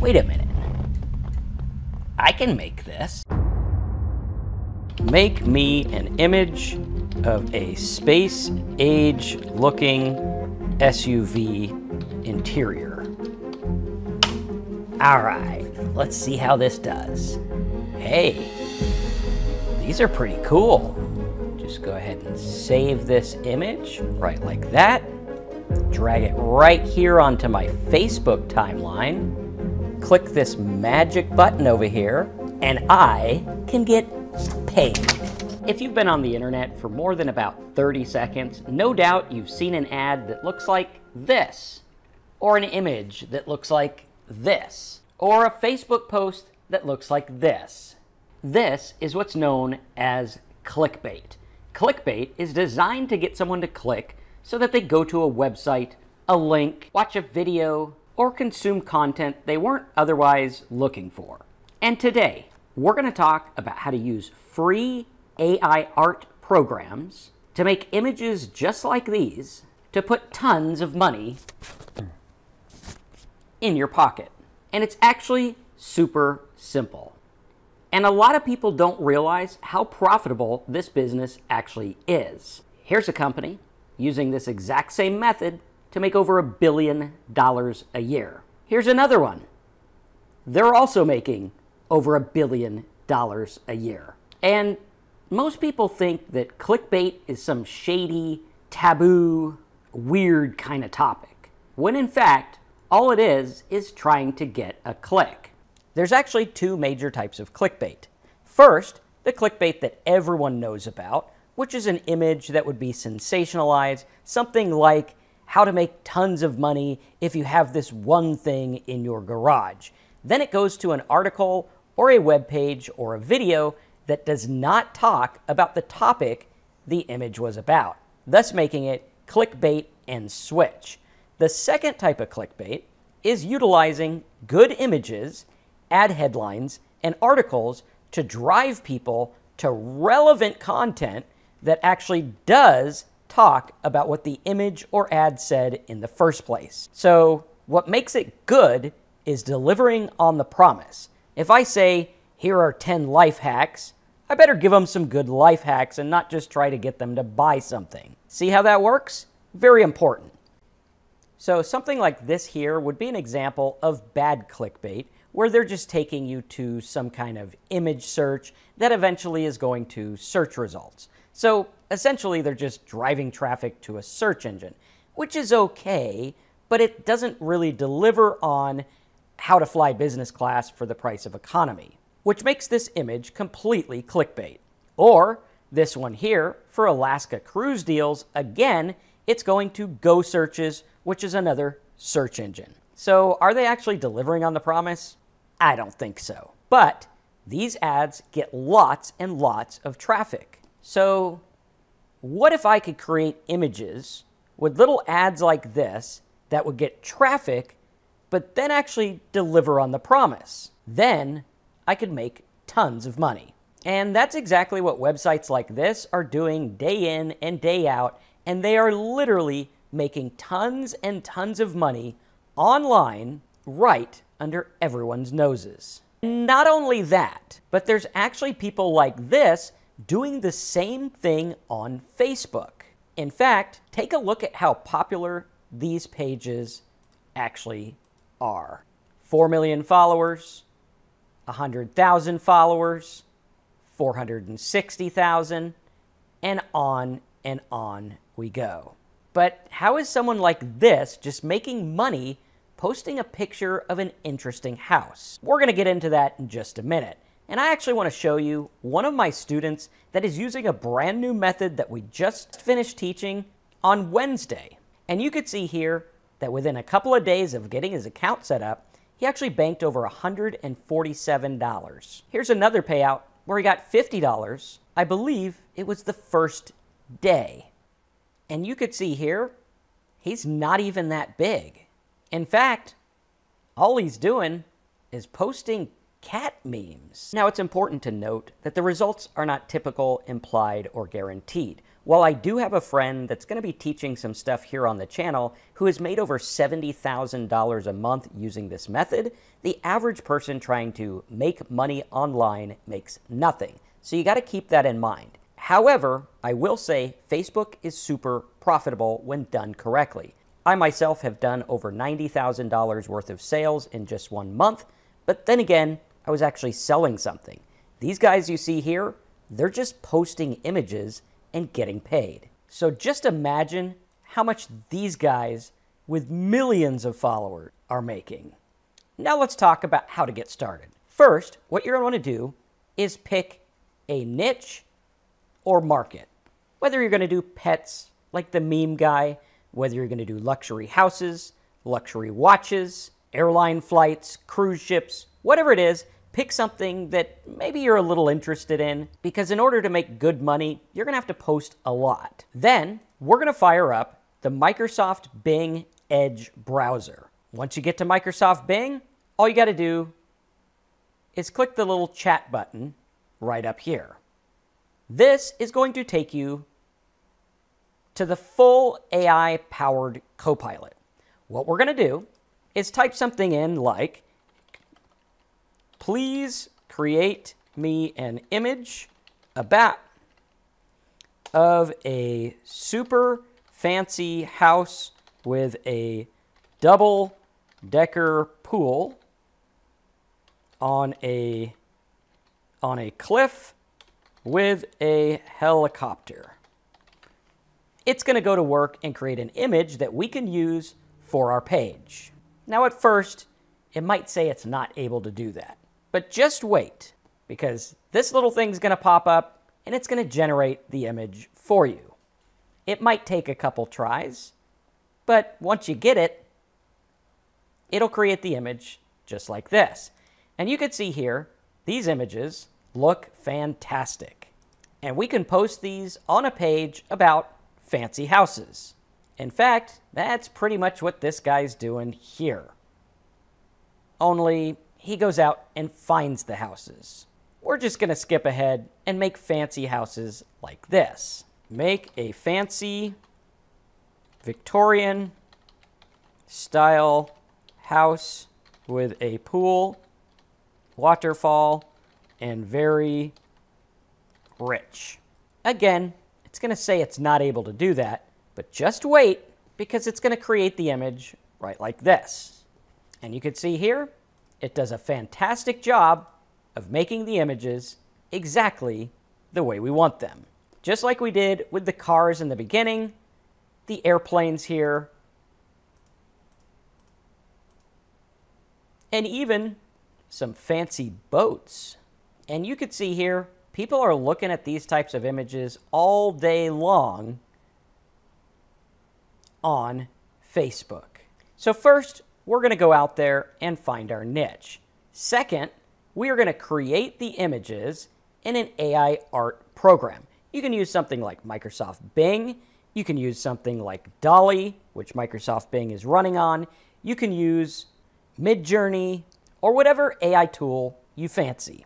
Wait a minute. I can make this. Make me an image of a space age looking SUV interior. All right, let's see how this does. Hey, these are pretty cool. Just go ahead and save this image right like that. Drag it right here onto my Facebook timeline. Click this magic button over here, and I can get paid. If you've been on the internet for more than about 30 seconds, no doubt you've seen an ad that looks like this, or an image that looks like this, or a Facebook post that looks like this. This is what's known as clickbait. Clickbait is designed to get someone to click so that they go to a website, a link, watch a video, or consume content they weren't otherwise looking for. And today, we're going to talk about how to use free AI art programs to make images just like these to put tons of money in your pocket. And it's actually super simple. And a lot of people don't realize how profitable this business actually is. Here's a company using this exact same method to make over a billion dollars a year. Here's another one. They're also making over a billion dollars a year. And most people think that clickbait is some shady, taboo, weird kind of topic, when in fact, all it is is trying to get a click. There's actually two major types of clickbait. First, the clickbait that everyone knows about, which is an image that would be sensationalized, something like how to make tons of money if you have this one thing in your garage. Then it goes to an article or a web page or a video that does not talk about the topic the image was about, thus making it clickbait and switch. The second type of clickbait is utilizing good images, ad headlines, and articles to drive people to relevant content that actually does talk about what the image or ad said in the first place. So, what makes it good is delivering on the promise. If I say, here are 10 life hacks, I better give them some good life hacks and not just try to get them to buy something. See how that works? Very important. So something like this here would be an example of bad clickbait, where they're just taking you to some kind of image search that eventually is going to search results. So essentially, they're just driving traffic to a search engine, which is okay, but it doesn't really deliver on how to fly business class for the price of economy which makes this image completely clickbait. Or this one here for Alaska cruise deals, again, it's going to Go Searches, which is another search engine. So are they actually delivering on the promise? I don't think so. But these ads get lots and lots of traffic. So what if I could create images with little ads like this that would get traffic, but then actually deliver on the promise? Then I could make tons of money. And that's exactly what websites like this are doing day in and day out, and they are literally making tons and tons of money online right under everyone's noses. Not only that, but there's actually people like this doing the same thing on Facebook. In fact, take a look at how popular these pages actually are. 4 million followers, 100,000 followers, 460,000, and on and on we go. But how is someone like this just making money posting a picture of an interesting house? We're going to get into that in just a minute. And I actually want to show you one of my students that is using a brand new method that we just finished teaching on Wednesday. And you could see here that within a couple of days of getting his account set up, he actually banked over $147. Here's another payout where he got $50. I believe it was the first day. And you could see here, he's not even that big. In fact, all he's doing is posting cat memes. Now, it's important to note that the results are not typical, implied, or guaranteed. While I do have a friend that's going to be teaching some stuff here on the channel who has made over $70,000 a month using this method, the average person trying to make money online makes nothing. So you got to keep that in mind. However, I will say Facebook is super profitable when done correctly. I myself have done over $90,000 worth of sales in just one month, but then again, I was actually selling something. These guys you see here, they're just posting images and getting paid. So just imagine how much these guys with millions of followers are making. Now let's talk about how to get started. First, what you're going to want to do is pick a niche or market. Whether you're going to do pets like the meme guy, whether you're going to do luxury houses, luxury watches, airline flights, cruise ships, whatever it is, pick something that maybe you're a little interested in because in order to make good money, you're going to have to post a lot. Then we're going to fire up the Microsoft Bing Edge browser. Once you get to Microsoft Bing, all you got to do is click the little chat button right up here. This is going to take you to the full AI powered Copilot. What we're going to do is type something in like, please create me an image a bat, of a super fancy house with a double decker pool on a on a cliff with a helicopter. It's going to go to work and create an image that we can use for our page. Now at first, it might say it's not able to do that. But just wait, because this little thing's going to pop up and it's going to generate the image for you. It might take a couple tries, but once you get it, it'll create the image just like this. And you can see here, these images look fantastic. And we can post these on a page about fancy houses. In fact, that's pretty much what this guy's doing here. Only he goes out and finds the houses. We're just going to skip ahead and make fancy houses like this. Make a fancy Victorian style house with a pool, waterfall, and very rich. Again, it's going to say it's not able to do that, but just wait because it's going to create the image right like this. And you can see here, it does a fantastic job of making the images exactly the way we want them. Just like we did with the cars in the beginning, the airplanes here, and even some fancy boats. And you could see here, people are looking at these types of images all day long on Facebook. So first, we're going to go out there and find our niche. Second, we are going to create the images in an AI art program. You can use something like Microsoft Bing. You can use something like DALL-E, which Microsoft Bing is running on. You can use Midjourney or whatever AI tool you fancy.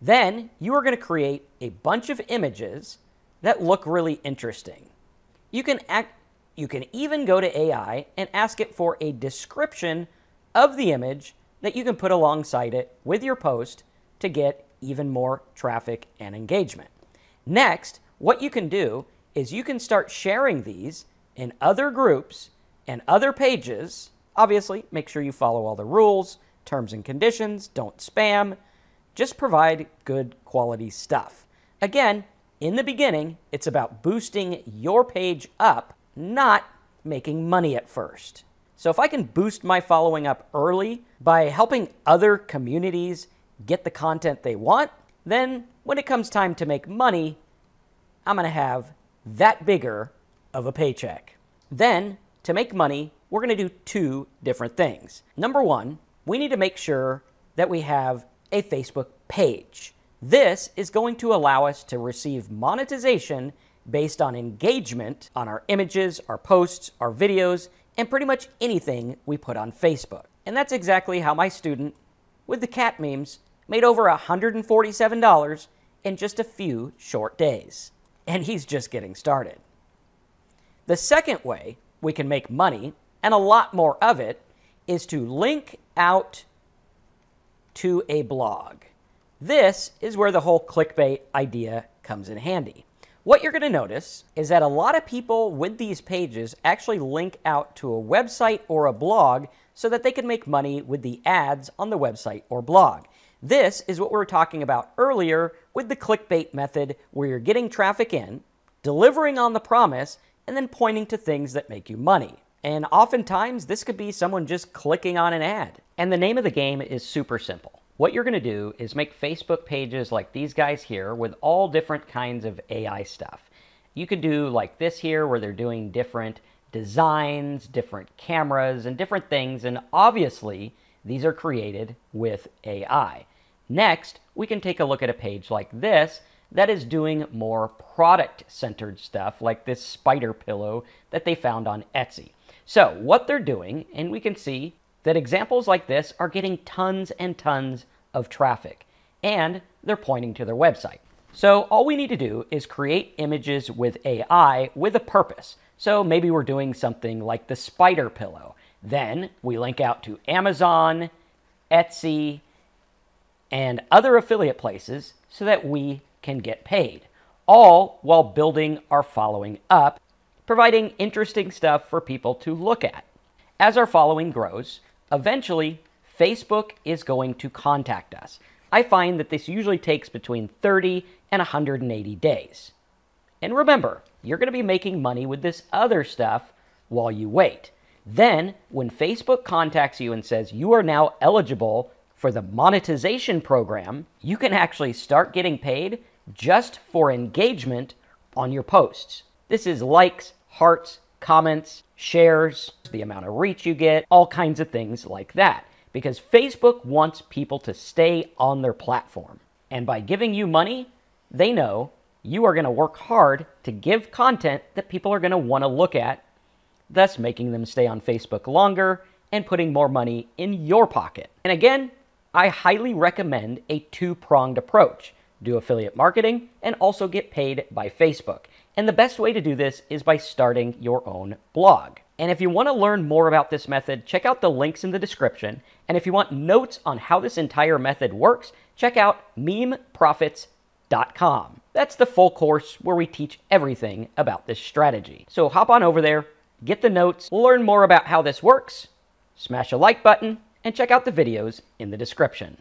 Then you are going to create a bunch of images that look really interesting. You can act, you can even go to AI and ask it for a description of the image that you can put alongside it with your post to get even more traffic and engagement. Next, what you can do is you can start sharing these in other groups and other pages. Obviously, make sure you follow all the rules, terms and conditions, don't spam, just provide good quality stuff. Again, in the beginning, it's about boosting your page up not making money at first. So if I can boost my following up early by helping other communities get the content they want, then when it comes time to make money, I'm going to have that bigger of a paycheck. Then, to make money, we're going to do two different things. Number one, we need to make sure that we have a Facebook page. This is going to allow us to receive monetization based on engagement on our images, our posts, our videos, and pretty much anything we put on Facebook. And that's exactly how my student with the cat memes made over $147 in just a few short days. And he's just getting started. The second way we can make money, and a lot more of it, is to link out to a blog. This is where the whole clickbait idea comes in handy. What you're going to notice is that a lot of people with these pages actually link out to a website or a blog so that they can make money with the ads on the website or blog. This is what we were talking about earlier with the clickbait method where you're getting traffic in, delivering on the promise, and then pointing to things that make you money. And oftentimes, this could be someone just clicking on an ad. And the name of the game is super simple. What you're going to do is make Facebook pages like these guys here with all different kinds of AI stuff. You could do like this here where they're doing different designs, different cameras, and different things. And obviously, these are created with AI. Next, we can take a look at a page like this that is doing more product-centered stuff like this spider pillow that they found on Etsy. So what they're doing, and we can see that examples like this are getting tons and tons of traffic, and they're pointing to their website. So all we need to do is create images with AI with a purpose. So maybe we're doing something like the spider pillow. Then we link out to Amazon, Etsy, and other affiliate places so that we can get paid, all while building our following up, providing interesting stuff for people to look at. As our following grows, eventually Facebook is going to contact us. I find that this usually takes between 30 and 180 days. And remember, you're going to be making money with this other stuff while you wait. Then, when Facebook contacts you and says you are now eligible for the monetization program, you can actually start getting paid just for engagement on your posts. This is likes, hearts, comments, shares, the amount of reach you get, all kinds of things like that. Because Facebook wants people to stay on their platform. And by giving you money, they know you are going to work hard to give content that people are going to want to look at, thus making them stay on Facebook longer and putting more money in your pocket. And again, I highly recommend a two pronged approach do affiliate marketing, and also get paid by Facebook. And the best way to do this is by starting your own blog. And if you want to learn more about this method, check out the links in the description. And if you want notes on how this entire method works, check out memeprofits.com. That's the full course where we teach everything about this strategy. So hop on over there, get the notes, learn more about how this works, smash a like button, and check out the videos in the description.